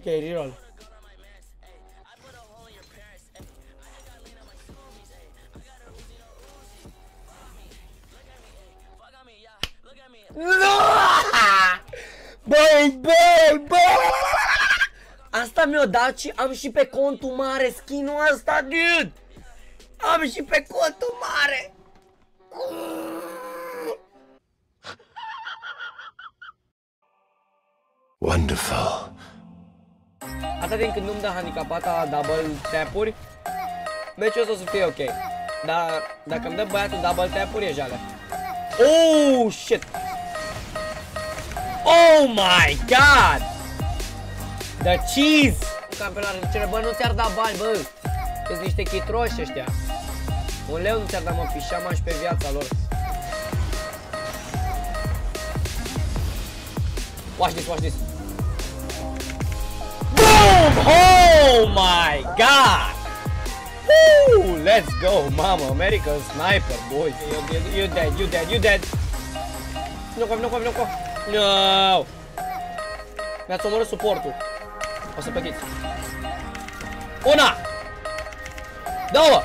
Ok, reroll. Nu! Băi, băi, băi! Asta mi-o dat și am și pe contul mare skin-ul ăsta, dude! Am și pe contul mare! Wonderful. Atâta din când nu-mi dă handicapata double tap-uri, meciul ăsta o să fie ok. Dar dacă îmi dă băiatul double tap-uri, e jale. Oh, shit! Oh my god! The cheese! Campionare, cere, bă, nu ți-ar da bani, bă! Sunt niște chitroși ăștia. Un leu nu ți-ar da, mă, fișama și pe viața lor. Watch this, watch this. Boom! Oh my god! Woo! Let's go, mama. American sniper, boys. You, you, you dead, you dead, you dead. Nu nu come, nu come. No! Mi-ați omorât suportul. O să plătiți. Una! Două!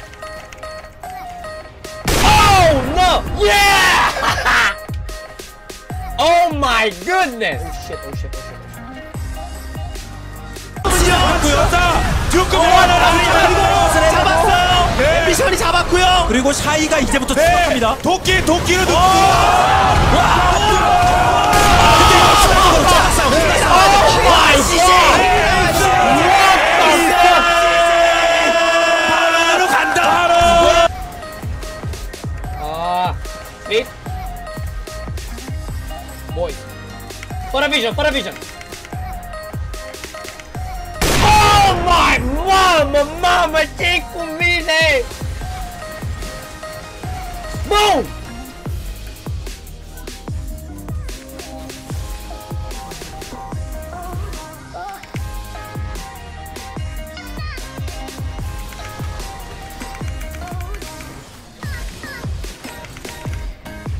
Oh, no! Yeah! oh my goodness! Oh shit, oh shit, oh shit. 자, 듀크 하나 잡았어요. 네. 미션이 잡았고요. 그리고 샤이가 이제부터 네. 추격합니다. 도끼, 도끼를 Hit. Boy. Fără vision, fără vision. My, mamă, mamă, ce cu mine? Boom!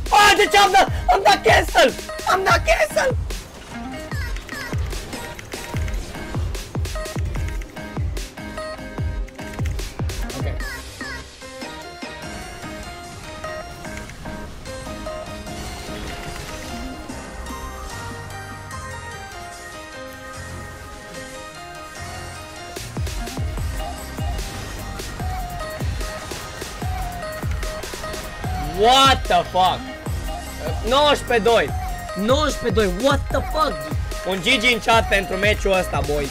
Oh, de ce am dat, am dat cancel! Am What the fuck? 19-2 19-2 What the fuck? Un GG în chat pentru meciul ăsta, boys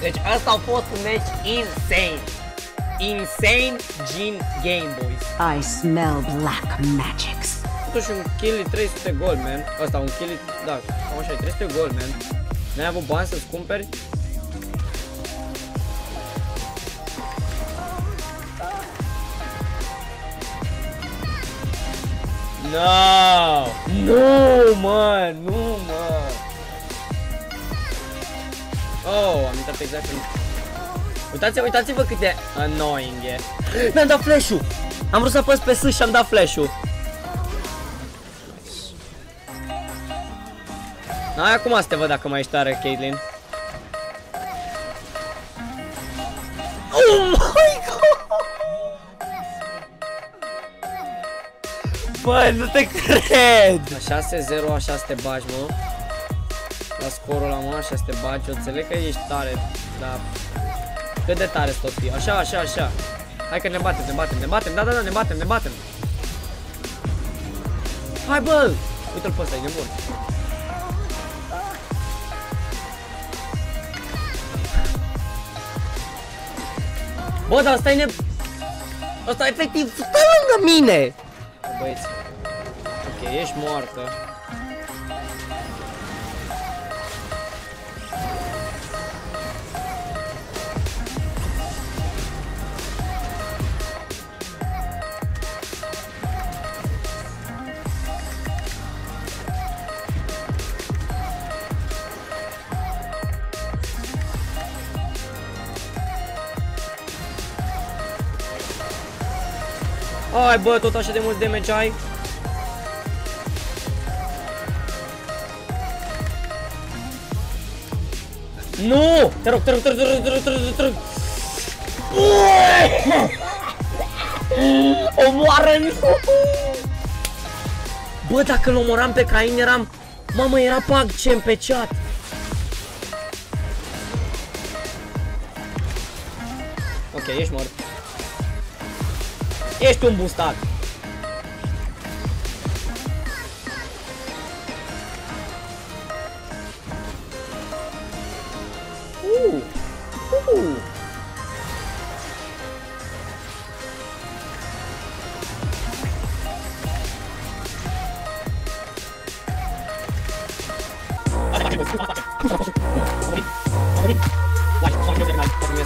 Deci asta a fost un meci insane Insane Gin Game, boys I smell black magics. Totuși un kill e 300 gold, man Asta, un kill e, da, cam așa e 300 gold, man N-ai avut bani să-ți cumperi? No! Nu, mă, nu, mă! Oh, am intrat exact în... Uitați-vă, uitați-vă cât de annoying e. Mi-am dat flash-ul! Am vrut să apăs pe S și am dat flash-ul. Hai acum să te văd dacă mai ești tare, Caitlyn. Oh Bă, nu te cred! La 6-0 așa să te bagi, mă. La scorul ăla, mă, așa să te bagi. Eu înțeleg că ești tare, dar... Cât de tare să tot fii? Așa, așa, așa. Hai că ne batem, ne batem, ne batem, da, da, da, ne batem, ne batem. Hai, bă! Uite-l pe ăsta, e nebun. Bă, dar ăsta e ne... Ăsta efectiv stă lângă mine! Băieți. Ok, ești moartă. Hai bă, tot așa de mult damage ai? Nu! Te rog, te rog, te rog, te rog, te rog, te rog, te rog. Omoară-mi! Bă, dacă îl omoram pe Cain eram... Mamă, era pe accent pe chat. Ok, ești mort. Ești un bustat.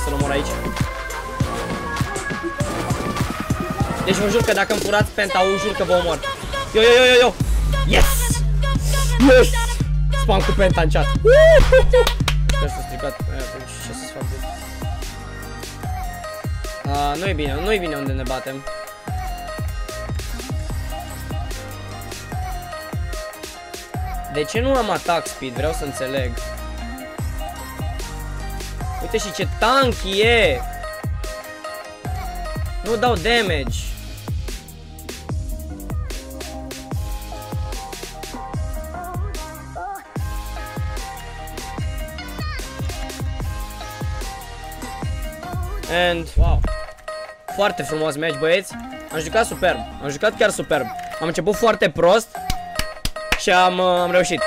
Să-l omor aici. Deci vă jur că dacă îmi furați penta, vă jur că vă omor. Yo, yo, yo, yo, yo! Yes! Yes! Spam cu penta în chat. Sper să stricat. Deci ce să-ți fac? Uh, nu e bine, nu e bine unde ne batem. De ce nu am attack speed? Vreau să înțeleg. Uite și ce tank e! Nu dau damage. And, wow. Foarte frumos match, băieți. Am jucat superb. Am jucat chiar superb. Am început foarte prost și am, uh, am reușit.